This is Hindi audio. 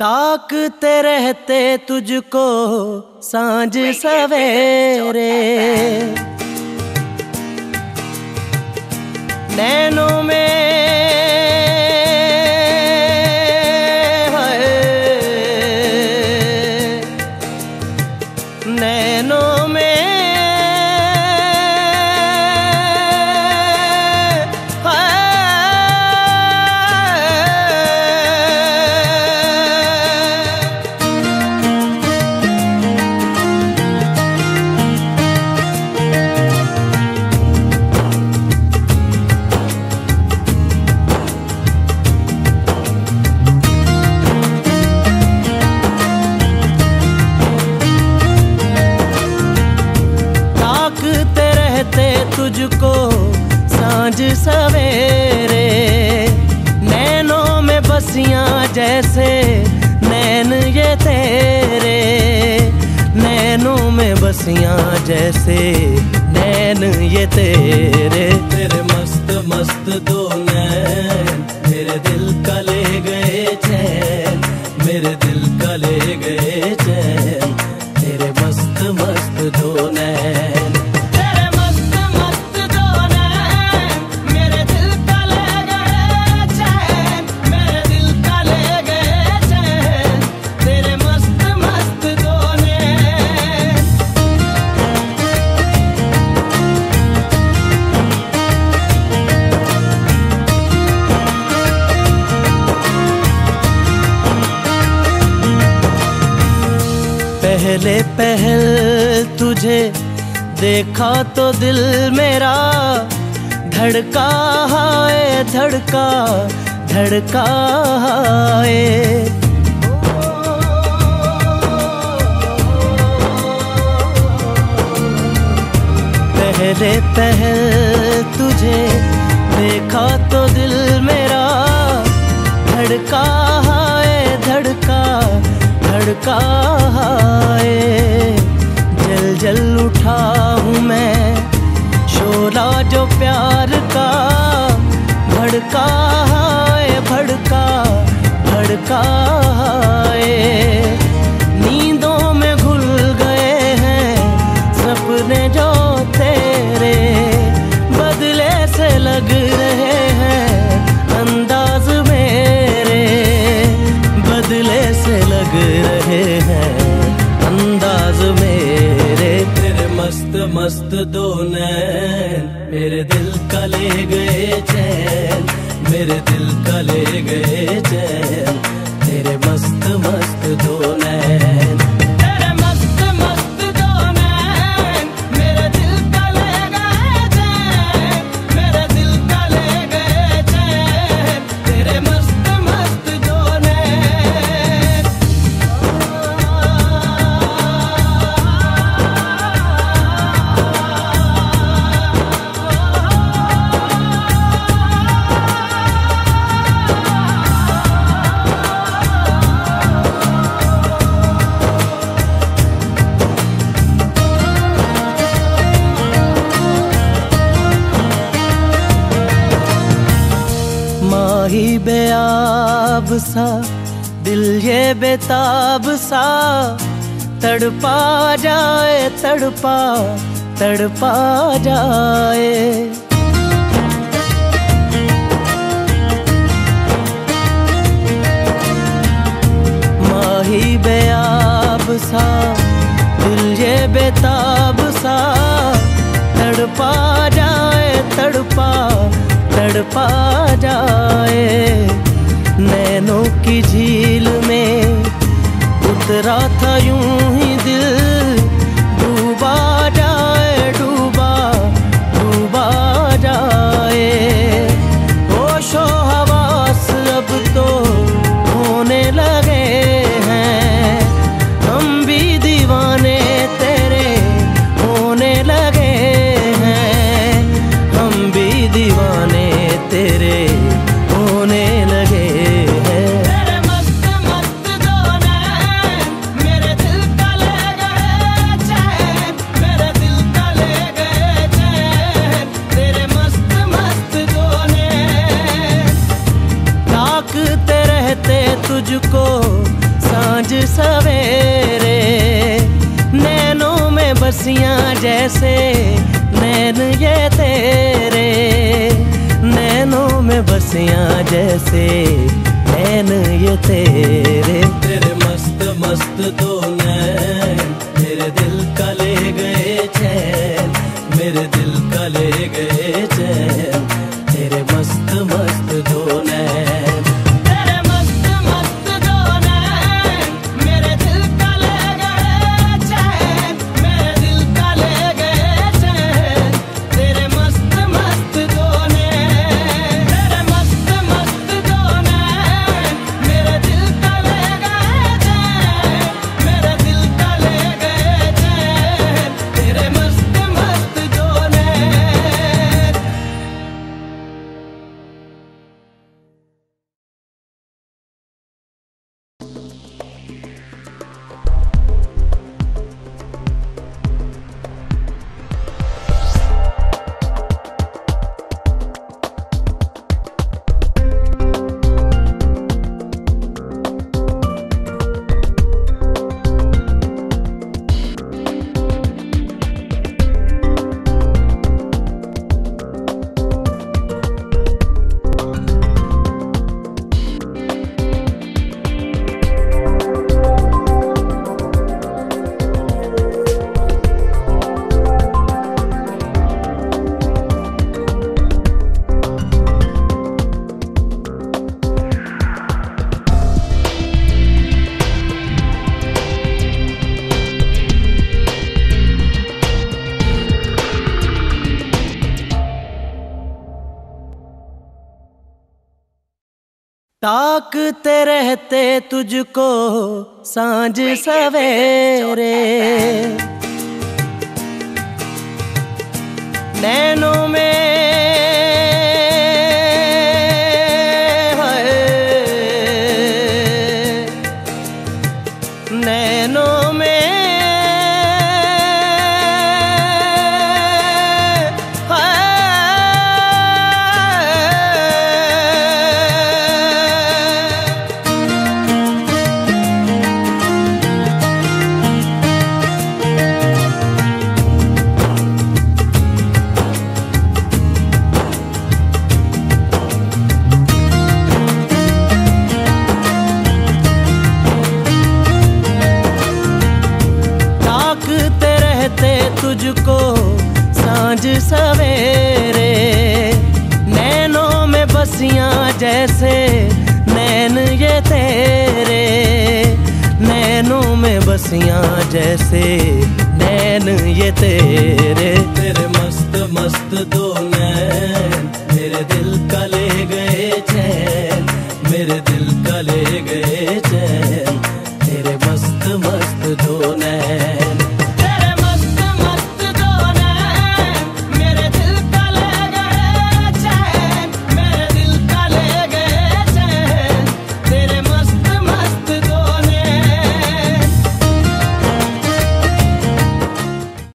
ताकते रहते तुझको साँझ सवेरे। नैनों में आज सवेरे नैनों में बसियाँ जैसे, नैन ये तेरे। नैनों में बसियाँ जैसे, नैन ये तेरे। तेरे मस्त मस्त दो नैन, मेरे दिल का ले गए चैन, मेरे दिल का ले गए पहले पहल तुझे देखा तो दिल मेरा। धड़का है धड़का धड़का है पहले पहल गले गए चैन बेआब सा, दिल ये बेताब सा। तड़पा जाए, तड़पा तड़पा जाए। माही बेआब सा, दिल ये बेताब सा। तड़पा जाए, तड़पा तड़पा य जैसे नैन ये तेरे, नैनों में बसियाँ जैसे नैन ये तेरे। तेरे मस्त मस्त दो नैन, मेरे दिल का ले गए चैन, मेरे दिल का ले गए चैन, तेरे मस्त मस्त दो नैन। ताकते रहते तुझको साँझ सवेरे नैनों में है नैनों तुझको साँझ सवेरे। नैनों में बसियाँ जैसे नैन ये तेरे। नैनों में बसियाँ जैसे नैन ये तेरे। तेरे मस्त मस्त दो